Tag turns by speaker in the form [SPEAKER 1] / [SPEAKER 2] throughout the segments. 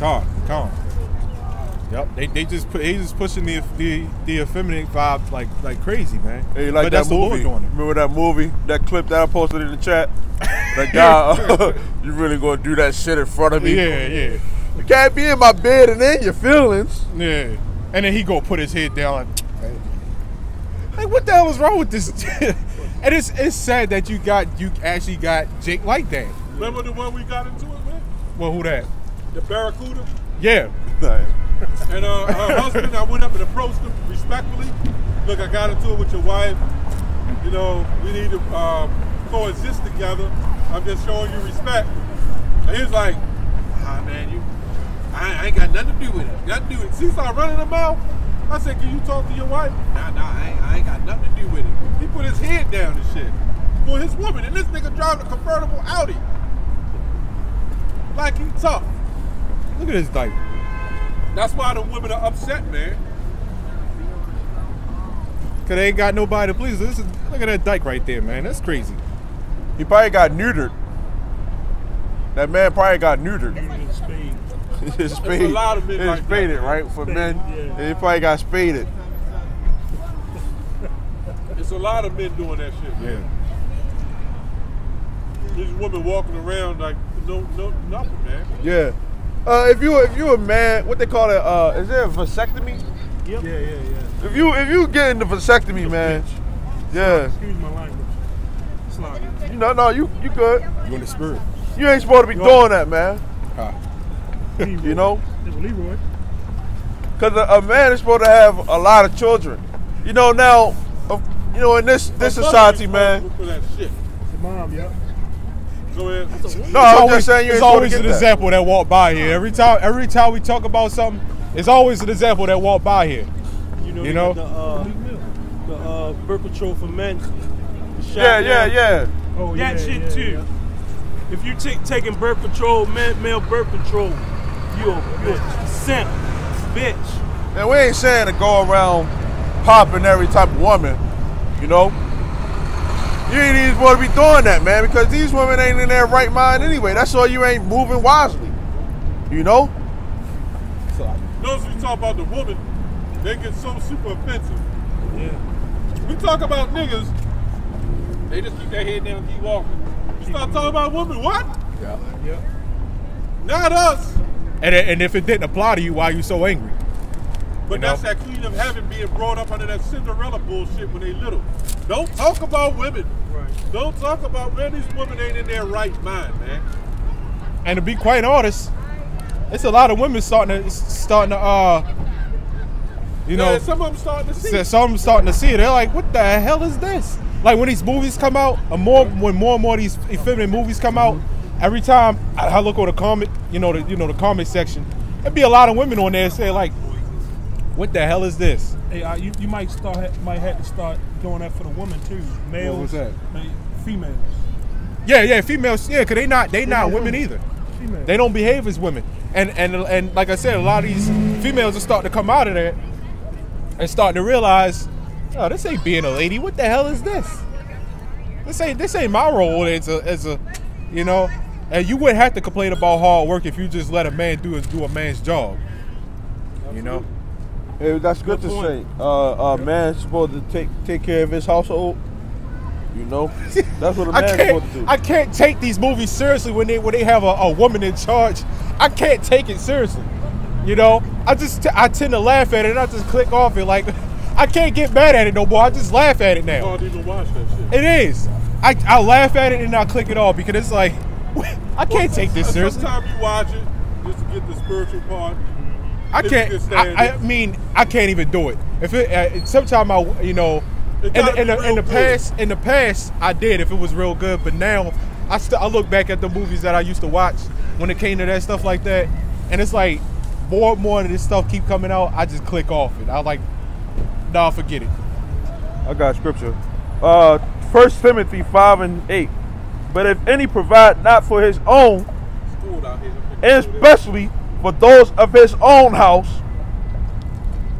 [SPEAKER 1] Calm, calm. Yep, they, they just put they just pushing the the the effeminate vibe like like crazy, man.
[SPEAKER 2] Hey, like
[SPEAKER 1] but
[SPEAKER 2] that
[SPEAKER 1] that's the Lord
[SPEAKER 2] movie.
[SPEAKER 1] doing it.
[SPEAKER 2] Remember that movie, that clip that I posted in the chat? That guy, you really gonna do that shit in front of me?
[SPEAKER 1] Yeah, yeah,
[SPEAKER 2] You can't be in my bed and in your feelings.
[SPEAKER 1] yeah. And then he go put his head down. Like, like what the hell is wrong with this? and it's it's sad that you got you actually got Jake like that.
[SPEAKER 3] Remember the one we got into it, man?
[SPEAKER 1] Well, who that?
[SPEAKER 3] The Barracuda?
[SPEAKER 1] Yeah,
[SPEAKER 3] And uh, her husband, I went up and approached him respectfully. Look, I got into it with your wife. You know, we need to um, coexist together. I'm just showing you respect. And he was like, ah, man, you, I, I ain't got nothing to do with it. Nothing to do with it. See, started running her mouth. I said, can you talk to your wife? Nah, nah, I ain't, I ain't got nothing to do with it. He put his head down and shit for his woman. And this nigga driving a convertible Audi. Like he tough.
[SPEAKER 1] Look at this dyke.
[SPEAKER 3] That's why the women are upset, man.
[SPEAKER 1] Cause they ain't got nobody to please. This is look at that dyke right there, man. That's crazy.
[SPEAKER 2] He probably got neutered. That man probably got neutered. It's spade.
[SPEAKER 3] a lot of men
[SPEAKER 2] It's
[SPEAKER 3] like that,
[SPEAKER 2] spaded,
[SPEAKER 3] man.
[SPEAKER 2] right? For men,
[SPEAKER 4] yeah.
[SPEAKER 2] he probably got spaded.
[SPEAKER 3] It's a lot of men doing that shit.
[SPEAKER 1] Yeah.
[SPEAKER 3] These women walking around like no, no, nothing, man.
[SPEAKER 2] Yeah. Uh, if you if you a man, what they call it? Uh, is there a vasectomy? Yep.
[SPEAKER 4] Yeah, yeah, yeah.
[SPEAKER 2] If you if you get into vasectomy, man, yeah.
[SPEAKER 4] Excuse my language. It's like,
[SPEAKER 2] You know, no, you you good.
[SPEAKER 1] You in the spirit.
[SPEAKER 2] You ain't supposed to be doing that, man.
[SPEAKER 1] Huh.
[SPEAKER 2] You know,
[SPEAKER 4] Leroy.
[SPEAKER 2] because a, a man is supposed to have a lot of children. You know now, of- you know in this this
[SPEAKER 3] My
[SPEAKER 2] society, man.
[SPEAKER 3] responsible For that shit.
[SPEAKER 4] Your mom, yeah.
[SPEAKER 3] Go ahead.
[SPEAKER 2] No,
[SPEAKER 1] It's
[SPEAKER 2] I'm
[SPEAKER 1] always,
[SPEAKER 2] just saying you
[SPEAKER 1] it's always an
[SPEAKER 2] that.
[SPEAKER 1] example that walk by here. Every time, every time we talk about something, it's always an example that walk by here.
[SPEAKER 5] You know,
[SPEAKER 1] You
[SPEAKER 5] you
[SPEAKER 1] know?
[SPEAKER 5] the uh, the uh, birth control for men. the shot
[SPEAKER 2] Yeah, yeah,
[SPEAKER 5] now.
[SPEAKER 2] yeah.
[SPEAKER 4] Oh,
[SPEAKER 5] That
[SPEAKER 4] yeah,
[SPEAKER 5] shit
[SPEAKER 4] yeah,
[SPEAKER 5] too.
[SPEAKER 4] yeah.
[SPEAKER 5] If you take taking birth control, man, male birth control, you a, you a simp, bitch.
[SPEAKER 2] And we ain't saying to go around popping every type of woman, you know. You ain't even supposed to be doing that, man, because these women ain't in their right mind anyway. That's why you ain't moving wisely, you know.
[SPEAKER 3] Those who talk about the woman, they get so super offensive.
[SPEAKER 4] Yeah.
[SPEAKER 3] We talk about niggas, they just keep their head down and keep walking. You start talking about women, what?
[SPEAKER 1] Yeah.
[SPEAKER 4] Yeah.
[SPEAKER 3] Not us.
[SPEAKER 1] And and if it didn't apply to you, why you so angry?
[SPEAKER 3] But
[SPEAKER 1] You know?
[SPEAKER 3] that's that queen of heaven being brought up under that Cinderella bullshit when they little. Don't talk about women.
[SPEAKER 4] Right.
[SPEAKER 3] Don't talk about man. These women ain't in their right mind, man.
[SPEAKER 1] And to be quite honest, it's a lot of women starting to starting to uh, you know,
[SPEAKER 3] yeah, some of them starting to see.
[SPEAKER 1] So some of them starting to see it. They're like, "What the hell is this?" Like when these movies come out, and more when more and more of these effeminate movies come out, every time I, I look on the comment, you know, the you know the comment section, there'd be a lot of women on there saying like, "What the hell is this?"
[SPEAKER 4] Hey, uh, you, you might start might have to start doing that for the women too. Males,
[SPEAKER 1] was that?
[SPEAKER 4] females.
[SPEAKER 1] Yeah, yeah, females, yeah, cause they not they not women either.
[SPEAKER 4] Females.
[SPEAKER 1] They don't behave as women. And and and like I said, a lot of these females are starting to come out of there and starting to realize, oh, this ain't being a lady. What the hell is this? This ain't this ain't my role as a as a you know. And you wouldn't have to complain about hard work if you just let a man do do a man's job. You know?
[SPEAKER 2] Hey, that's good,
[SPEAKER 5] Good
[SPEAKER 2] to
[SPEAKER 5] point.
[SPEAKER 2] say. Uh, a man's supposed to take take care of his household. You know, that's what a
[SPEAKER 1] I
[SPEAKER 2] man's supposed to do.
[SPEAKER 1] I can't take these movies seriously when they when they have a, a woman in charge. I can't take it seriously. You know, I just t- I tend to laugh at it and I just click off it like I can't get mad at it no more. I just laugh at it now.
[SPEAKER 3] Oh, I didn't even watch that shit.
[SPEAKER 1] It is. I, I laugh at it and I click it off because it's like I can't take this seriously.
[SPEAKER 3] Sometimes you watch it just to get the spiritual part.
[SPEAKER 1] I can't. I, I mean, I can't even do it. If it, uh, sometimes I, you know,
[SPEAKER 3] It
[SPEAKER 1] in, the- in the in the
[SPEAKER 3] good.
[SPEAKER 1] past, in the past, I did if it was real good. But now, I still I look back at the movies that I used to watch when it came to that stuff like that, and it's like more and more of this stuff keep coming out. I just click off it. I like, nah, forget it.
[SPEAKER 2] I got scripture. Uh, First Timothy five and eight. But if any provide not for his own,
[SPEAKER 3] out here.
[SPEAKER 2] and especially for those of his own house,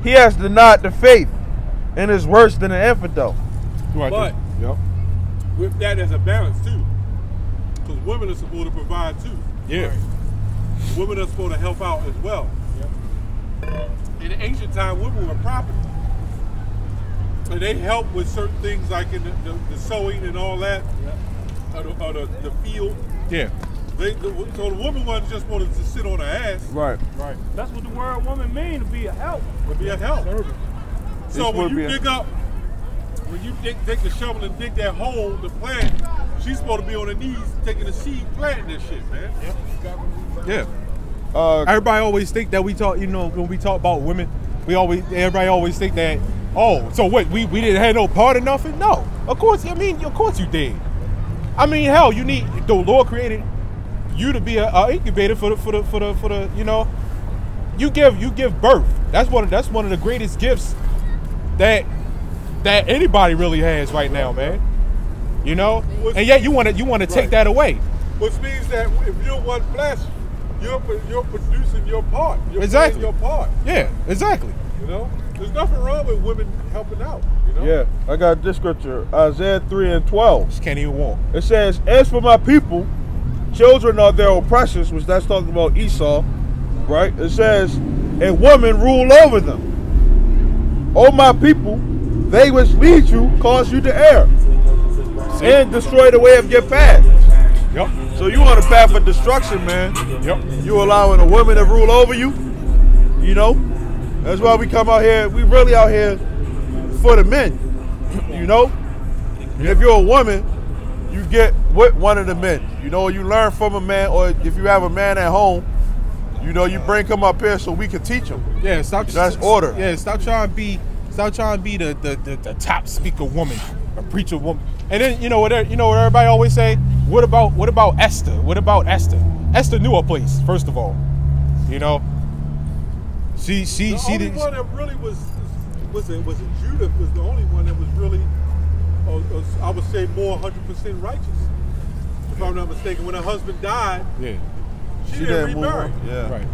[SPEAKER 2] he has denied the faith, and is worse than an infidel.
[SPEAKER 1] Right
[SPEAKER 3] But-
[SPEAKER 1] yep.
[SPEAKER 3] with that as a balance too, because women are supposed to provide too.
[SPEAKER 1] Yeah.
[SPEAKER 3] women are supposed to help out as well. Yep. In ancient time, women were property. And they help with certain things like in the, the, the sewing and all that, or, the, or the, the field.
[SPEAKER 1] Yeah.
[SPEAKER 3] They, the, so the woman wasn't just wanted to sit on her ass,
[SPEAKER 2] Right.
[SPEAKER 4] Right.
[SPEAKER 5] That's what the word woman mean to be a help.
[SPEAKER 3] but be a help.
[SPEAKER 4] Servant.
[SPEAKER 3] So
[SPEAKER 2] This
[SPEAKER 3] when
[SPEAKER 2] would
[SPEAKER 3] you
[SPEAKER 2] be a-
[SPEAKER 3] dig up, when you dig, take the shovel and dig that hole to plant, she's supposed to be on her knees taking the seed, planting this shit, man.
[SPEAKER 1] Yeah.
[SPEAKER 2] Uh,
[SPEAKER 1] Everybody always think that we talk, you know, when we talk about women, we always everybody always think that, oh, so what, we, we didn't have no part in nothing? No. Of course, I mean, of course you did. I mean, hell, you need the Lord created you to be a, a incubator for the for the for the for the, you know, you give you give birth. That's one of that's one of the greatest gifts that that anybody really has right now, man. You know? And yet you want to you want to take
[SPEAKER 3] Right.
[SPEAKER 1] that away.
[SPEAKER 3] Which means that if you're one flesh, you're you're producing your part. You're
[SPEAKER 1] Exactly.
[SPEAKER 3] your part.
[SPEAKER 1] Yeah, exactly.
[SPEAKER 3] You know, there's nothing wrong with women helping out. You know.
[SPEAKER 2] yeah, I got this scripture, Isaiah 3 and 12.
[SPEAKER 1] Just can't even walk.
[SPEAKER 2] It says, As for my people, children are their oppressors, which that's talking about Esau, right? It says, And women rule over them. O my people, they which lead you cause you to err, and destroy the way of your path.
[SPEAKER 1] Yep.
[SPEAKER 2] So you on a path of destruction, man.
[SPEAKER 1] Yep.
[SPEAKER 2] You allowing a woman to rule over you. You know, that's why we come out here. We really out here for the men. You know, and if you're a woman, you get with one of the men. You know, you learn from a man, or if you have a man at home, you know, you bring him up here so we can teach him.
[SPEAKER 1] Yeah, stop.
[SPEAKER 2] That's order.
[SPEAKER 1] Yeah, stop trying to be, stop trying to be the the, the, the top speaker woman, a preacher woman. And then you know what? You know what everybody always say. What about what about Esther? What about Esther? Esther knew her place. First of all, you know. She she
[SPEAKER 3] The
[SPEAKER 1] she
[SPEAKER 3] only
[SPEAKER 1] did.
[SPEAKER 3] one that really was was it was it Judith was the only one that was really, uh, uh, I would say, more 100 percent righteous. If I'm not mistaken, when her husband died,
[SPEAKER 1] Yeah.
[SPEAKER 3] she,
[SPEAKER 2] She
[SPEAKER 3] didn't
[SPEAKER 2] didn't move
[SPEAKER 3] remarry.
[SPEAKER 2] Yeah.
[SPEAKER 1] Right.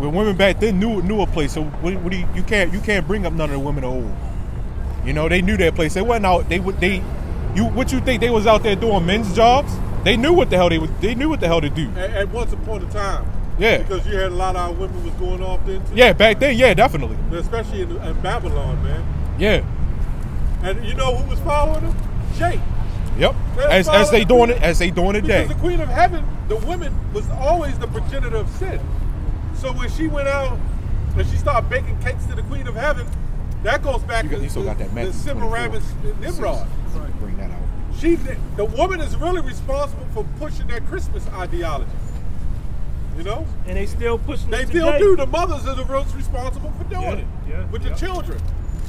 [SPEAKER 1] When women back then knew knew a place, so what, what do you, you can't you can't bring up none of the women old. You know they knew their place. They wasn't out. They would they, you what you think they was out there doing men's jobs? They knew what the hell they was. They knew what the hell to do.
[SPEAKER 3] At, at once upon a time.
[SPEAKER 1] Yeah.
[SPEAKER 3] Because you had a lot of our women was going off then too.
[SPEAKER 1] Yeah, back then, yeah, definitely.
[SPEAKER 3] Especially in, in Babylon, man.
[SPEAKER 1] Yeah.
[SPEAKER 3] And you know who was following them? Jake.
[SPEAKER 1] Yep. As, as they doing
[SPEAKER 3] queen-
[SPEAKER 1] it, as they doing it
[SPEAKER 3] Because
[SPEAKER 1] today.
[SPEAKER 3] the Queen of Heaven, the woman, was always the progenitor of sin. So when she went out and she started baking cakes to the Queen of Heaven, that goes back
[SPEAKER 1] You, got,
[SPEAKER 3] to
[SPEAKER 1] you still got that
[SPEAKER 3] the,
[SPEAKER 1] Matthew
[SPEAKER 3] the Semiramis and Nimrod.
[SPEAKER 1] Bring that out.
[SPEAKER 3] She, the woman is really responsible for pushing that Christmas ideology. You know,
[SPEAKER 5] And they still pushing
[SPEAKER 3] they
[SPEAKER 5] it
[SPEAKER 3] still
[SPEAKER 5] today.
[SPEAKER 3] do. The mothers are the ones responsible for doing
[SPEAKER 4] Yeah,
[SPEAKER 3] it
[SPEAKER 4] yeah,
[SPEAKER 3] with
[SPEAKER 4] yeah.
[SPEAKER 3] the children.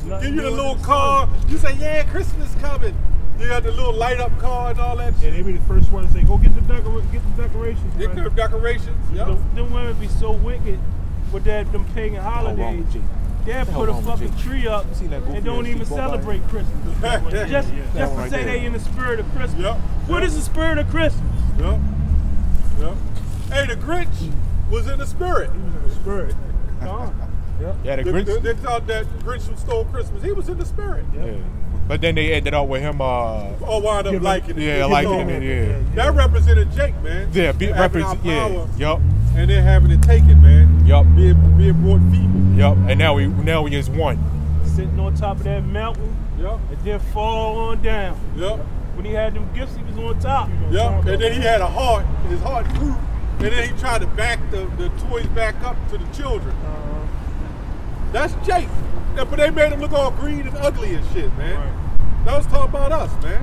[SPEAKER 5] Nothing
[SPEAKER 3] Give you the little
[SPEAKER 5] than
[SPEAKER 3] car. You say, "Yeah, Christmas coming." You got the little light up car and all that
[SPEAKER 4] Yeah,
[SPEAKER 3] shit.
[SPEAKER 4] they be the first one to say, go get the decor- get the decorations.
[SPEAKER 3] They
[SPEAKER 4] ready."
[SPEAKER 3] could have decorations. Yeah.
[SPEAKER 5] Them, them women be so wicked with that them pagan holidays.
[SPEAKER 1] with Jake?
[SPEAKER 5] They'll put a fucking tree up
[SPEAKER 1] You seen that goofy
[SPEAKER 5] and don't even celebrate Christmas. Just,
[SPEAKER 4] yeah.
[SPEAKER 5] just to
[SPEAKER 1] right
[SPEAKER 5] say
[SPEAKER 1] there.
[SPEAKER 5] they in the spirit of Christmas.
[SPEAKER 3] Yep.
[SPEAKER 5] What is the spirit of Christmas?
[SPEAKER 3] Yep. Yep. Hey, the Grinch was in the spirit.
[SPEAKER 4] He was in the spirit.
[SPEAKER 5] Gone.
[SPEAKER 1] Yeah, the
[SPEAKER 3] The-
[SPEAKER 1] Grinch.
[SPEAKER 3] the- They thought that Grinch stole Christmas. He was in the spirit.
[SPEAKER 1] yeah. But then they ended up with him. Uh,
[SPEAKER 3] Or wound up liking it.
[SPEAKER 1] yeah,
[SPEAKER 3] You
[SPEAKER 1] like
[SPEAKER 3] know,
[SPEAKER 1] it. Yeah.
[SPEAKER 3] That represented Jake, man.
[SPEAKER 1] Yeah. Be,
[SPEAKER 3] Having our
[SPEAKER 1] represent. Yeah.
[SPEAKER 3] power
[SPEAKER 1] Yup.
[SPEAKER 3] And then having it taken, man.
[SPEAKER 1] Yup.
[SPEAKER 3] Being, being brought feeble.
[SPEAKER 1] Yup. And now we now we is one.
[SPEAKER 5] Sitting on top of that mountain
[SPEAKER 3] Yep.
[SPEAKER 5] and then fall on down.
[SPEAKER 3] Yep.
[SPEAKER 5] When he had them gifts, he was on top.
[SPEAKER 3] Yep. And then he had a heart. His heart grew. And then he tried to back the, the toys back up to the children.
[SPEAKER 5] Uh,
[SPEAKER 3] That's Jake. Yeah, but they made him look all green and ugly and shit, man. That was talking about us, man.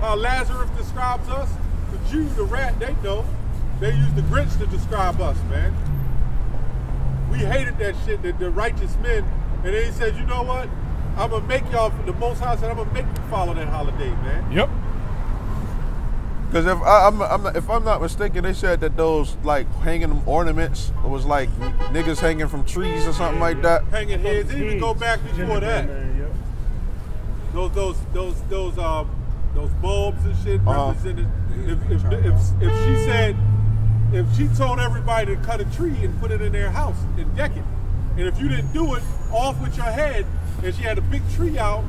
[SPEAKER 3] How Lazarus describes us, the Jew, the rat, they know. They use the Grinch to describe us, man. We hated that shit, the, the righteous men. And then he said, you know what? I'm gonna make y'all, the Most High said, I'm gonna make you follow that holiday, man.
[SPEAKER 1] Yep.
[SPEAKER 2] Because if I, I'm, I'm not, if I'm not mistaken, they said that those like hanging ornaments was like niggas hanging from trees or something like that.
[SPEAKER 3] Hanging heads, it even go back before that.
[SPEAKER 4] Yeah.
[SPEAKER 3] those those those those um those bulbs and shit
[SPEAKER 2] Uh-huh.
[SPEAKER 3] represented. If, if, if, if she said if she told everybody to cut a tree and put it in their house and deck it, and if you didn't do it, off with your head, and she had a big tree out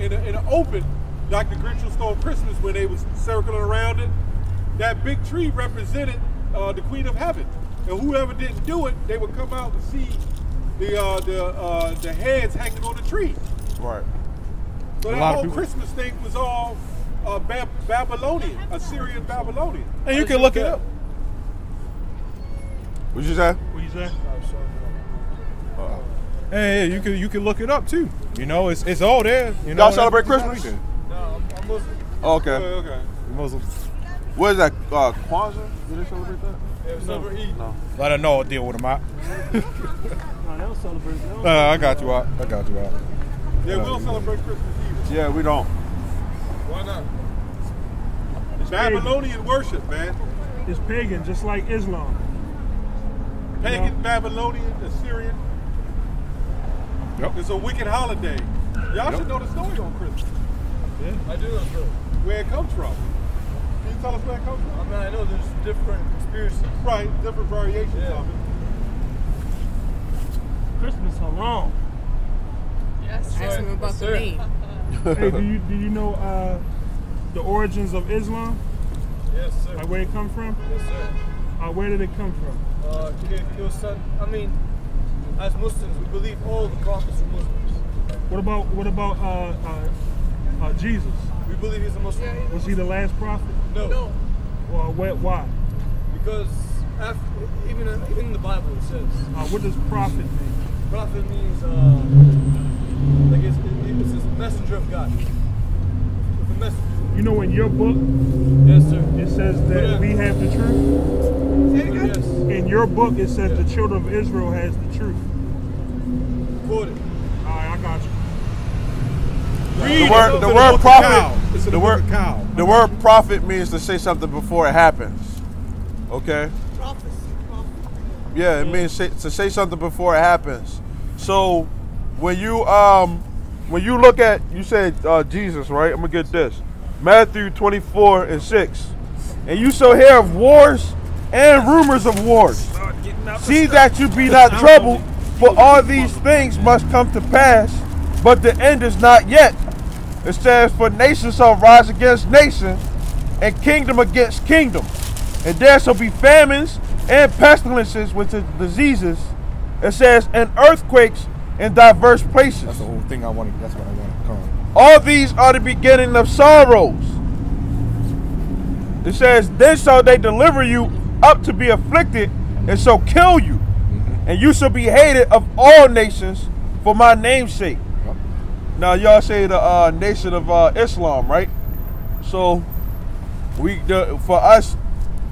[SPEAKER 3] in a, in an open, like the Grinch stole Christmas when they was circling around it, that big tree represented uh, the Queen of Heaven, and whoever didn't do it, they would come out and see the uh, the uh, the heads hanging on the tree.
[SPEAKER 2] Right.
[SPEAKER 3] So that whole Christmas thing was all uh, Bab- Babylonian, Assyrian Babylonian.
[SPEAKER 1] And you can look it up.
[SPEAKER 2] What you say?
[SPEAKER 5] What you say?
[SPEAKER 1] Hey, you can you can look it up too. You know, it's it's all there. You know,
[SPEAKER 2] Y'all celebrate
[SPEAKER 1] That's-
[SPEAKER 2] Christmas?
[SPEAKER 6] No, I'm, I'm Muslim.
[SPEAKER 2] Okay.
[SPEAKER 3] Okay, okay.
[SPEAKER 1] Muslims.
[SPEAKER 2] What is that? Uh, Kwanzaa? Do they celebrate that?
[SPEAKER 6] Yeah, it's over Eid.
[SPEAKER 2] No.
[SPEAKER 1] Let her know. I'll deal with them out.
[SPEAKER 5] No, they don't celebrate. They
[SPEAKER 1] Uh, I got you out. I got you out.
[SPEAKER 3] They will celebrate Christmas Eve.
[SPEAKER 2] Yeah, we don't.
[SPEAKER 6] Why not?
[SPEAKER 3] It's Babylonian worship, man.
[SPEAKER 5] It's pagan, just like Islam.
[SPEAKER 3] Pagan, Babylonian, Assyrian.
[SPEAKER 1] Yep.
[SPEAKER 3] It's a wicked holiday. Y'all should know the story on Christmas,
[SPEAKER 6] I do know, bro.
[SPEAKER 3] where it comes from. Can you tell us where it comes
[SPEAKER 6] I
[SPEAKER 3] from?
[SPEAKER 6] mean, I know there's different experiences.
[SPEAKER 3] Right, different variations
[SPEAKER 6] Yeah.
[SPEAKER 3] of it.
[SPEAKER 5] Christmas haram.
[SPEAKER 7] Ask him about
[SPEAKER 6] Yes,
[SPEAKER 7] the name.
[SPEAKER 5] hey, do you do you know uh, the origins of Islam?
[SPEAKER 6] Yes, sir.
[SPEAKER 5] Like where it come from?
[SPEAKER 6] Yes, sir.
[SPEAKER 5] Uh, where did it come from?
[SPEAKER 6] Uh, kill, kill son. I mean, as Muslims, we believe all the prophets are Muslims.
[SPEAKER 5] What about what about uh, uh, uh, Jesus?
[SPEAKER 6] We believe he's a Muslim.
[SPEAKER 5] Was he the last prophet?
[SPEAKER 6] No.
[SPEAKER 5] Well, where, why?
[SPEAKER 6] Because after, even, even in the Bible it says,
[SPEAKER 5] Uh, what does prophet mean?
[SPEAKER 6] prophet means, uh, like it's, it- it's a messenger of God. It's a messenger.
[SPEAKER 5] You know, in your book,
[SPEAKER 6] Yes, sir.
[SPEAKER 5] it says that we have the truth.
[SPEAKER 6] Yes.
[SPEAKER 5] In your book, it says the children of Israel has the truth.
[SPEAKER 6] Quote it.
[SPEAKER 5] All right, I got you.
[SPEAKER 2] The word, the word prophet,
[SPEAKER 1] Cal. It's in
[SPEAKER 2] the
[SPEAKER 1] the
[SPEAKER 2] word,
[SPEAKER 1] book of Cal.
[SPEAKER 2] the word prophet means to say something before it happens. Okay. Yeah, it means say, to say something before it happens. So when you um when you look at you said uh, Jesus, right? I'm gonna get this. Matthew 24 and 6. And you shall hear of wars and rumors of wars. See that you be not troubled, for all these things must come to pass, but the end is not yet. It says, For nation shall rise against nation, and kingdom against kingdom. And there shall be famines and pestilences, which is diseases. It says, and earthquakes in diverse places.
[SPEAKER 1] That's the whole thing I wanted. That's what I wanted to come.
[SPEAKER 2] All these are the beginning of sorrows. It says, Then shall they deliver you up to be afflicted, and shall kill you. Mm-hmm. And you shall be hated of all nations for my name's sake. Now, y'all say the uh, nation of uh, Islam, right? So, we the, for us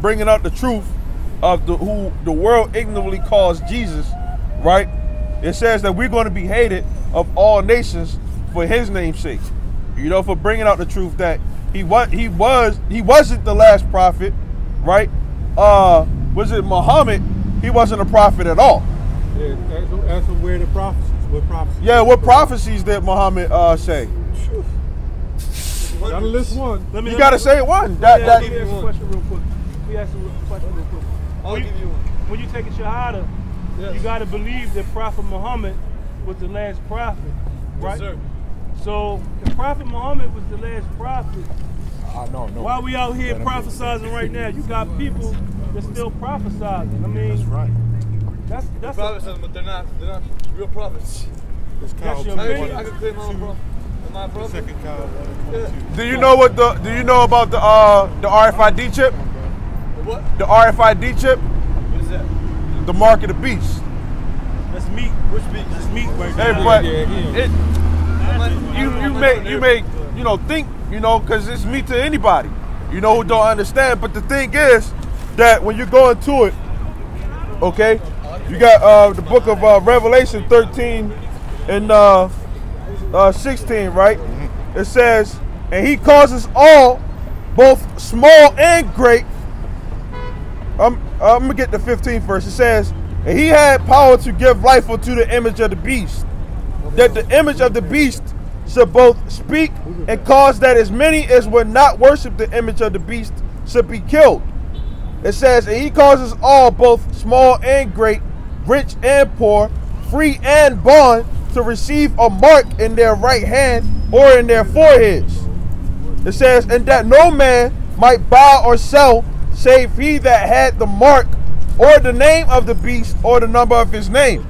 [SPEAKER 2] bringing out the truth of the who the world ignorantly calls Jesus, right? It says that we're going to be hated of all nations for His name's sake. You know, for bringing out the truth that he was he was he wasn't the last prophet, right? Uh, was it Muhammad? He wasn't a prophet at all.
[SPEAKER 3] Yeah, them where the prophecies, what prophecies.
[SPEAKER 2] Yeah, what prophecies did Muhammad uh, say?
[SPEAKER 3] Gotta list one.
[SPEAKER 5] Let me
[SPEAKER 2] You got to
[SPEAKER 5] me-
[SPEAKER 2] say one. That, that,
[SPEAKER 5] let me ask you a question real quick. Let me ask you a question real quick.
[SPEAKER 6] I'll
[SPEAKER 5] When
[SPEAKER 6] give you one.
[SPEAKER 5] When you take a shahada,
[SPEAKER 6] Yes.
[SPEAKER 5] you got to believe that Prophet Muhammad was the last prophet, right?
[SPEAKER 6] Yes, sir.
[SPEAKER 5] So, if Prophet Muhammad was the last prophet,
[SPEAKER 1] Uh, no, no.
[SPEAKER 5] why we out here
[SPEAKER 1] Let
[SPEAKER 5] prophesizing right now? You got people that's still prophesizing. I mean,
[SPEAKER 1] That's right.
[SPEAKER 5] That's that's a,
[SPEAKER 6] Prophets, but they're not, they're not real prophets.
[SPEAKER 1] It's
[SPEAKER 5] That's
[SPEAKER 6] I,
[SPEAKER 5] opinion.
[SPEAKER 6] can- I can claim my own prophet. Am I a prophet?
[SPEAKER 3] Second Cal, uh,
[SPEAKER 6] Yeah.
[SPEAKER 2] do you know what the Do you know about the uh, the RFID chip?
[SPEAKER 6] What?
[SPEAKER 2] The RFID chip,
[SPEAKER 6] What is that?
[SPEAKER 2] the mark of the beast.
[SPEAKER 5] that's meat.
[SPEAKER 6] Which beach?
[SPEAKER 5] That's meat right
[SPEAKER 2] Hey,
[SPEAKER 5] there.
[SPEAKER 2] but
[SPEAKER 3] yeah, yeah.
[SPEAKER 2] it you you may you may you know think you know because it's me to anybody you know who don't understand but the thing is that when you go into it okay you got uh the book of uh, revelation 13 and uh, uh 16 right it says and he causes all both small and great I'm, I'm gonna get the 15th verse. It says, and he had power to give life unto the image of the beast, that the image of the beast should both speak and cause that as many as would not worship the image of the beast should be killed. It says, and he causes all, both small and great, rich and poor, free and bond, to receive a mark in their right hand or in their foreheads. It says, and that no man might buy or sell save he that had the mark or the name of the beast or the number of his name.